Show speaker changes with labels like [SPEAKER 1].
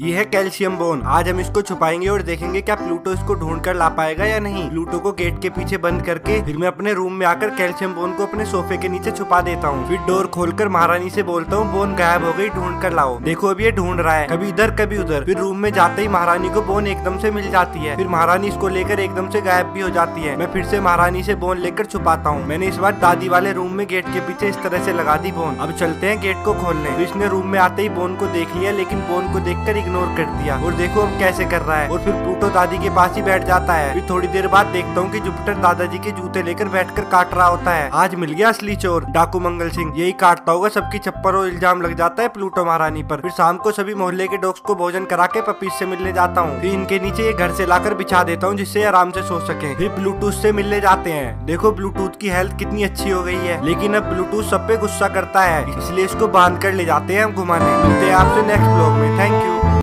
[SPEAKER 1] ये है calcium bone. आज हम इसको छुपाएँगे और देखेंगे क्या प्लूटो इसको ढूंढ कर ला पाएगा या नहीं। प्लूटो को गेट के पीछे बंद करके फिर मैं अपने रूम में आकर कैल्शियम बोन को अपने सोफे के नीचे छुपा देता हूँ। फिर डोर खोलकर महारानी से बोलता हूँ, बोन गायब हो गई ढूंढ कर लाओ। देखो अभी ये ढूंढ रहा है। कभी इधर, कभी उधर। फिर रूम में जाते ही महारानी को बोन एकदम से मिल जाती है। फिर महारानी इसको लेकर एकदम से गायब भी हो जाती है। मैं फिर से महारानी से बोन लेकर छुपाता हूँ। मैंने इस बार दादी वाले रूम में गेट के पीछे इस तरह से लगा दी बोन। अब चलते हैं गेट को खोलने। इसने रूम में आते ही बोन को देख लिया, लेकिन बोन को देखकर इग्नोर कर दिया। और देखो अब कैसे कर रहा है। और फिर प्लूटो दादी के पास ही बैठ जाता है। फिर थोड़ी देर बाद देखता हूँ की जुपिटर दादाजी के जूते लेकर बैठकर काट रहा होता है। आज मिल गया असली चोर, डाकू मंगल सिंह। यही काटता होगा, सबकी छप्पर और इल्ज़ाम लग जाता है प्लूटो महारानी पर। फिर शाम को सभी मोहल्ले के डॉग्स को भोजन करा के पपीस से मिलने जाता हूँ। फिर इनके नीचे ये घर से लाकर बिछा देता हूँ, जिससे आराम से सो सके। फिर ब्लूटूथ से मिलने जाते हैं। देखो ब्लूटूथ की हेल्थ कितनी अच्छी हो गई है। लेकिन अब ब्लूटूथ सब पे गुस्सा करता है। इसलिए इसको बाँध कर ले जाते हैं हम घुमाने। मिलते हैं आपसे नेक्स्ट ब्लॉग में। Thank you.